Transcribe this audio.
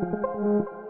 Música